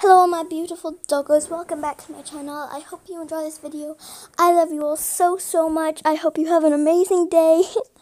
Hello my beautiful doggos, welcome back to my channel. I hope you enjoy this video. I love you all so so much. I hope you have an amazing day.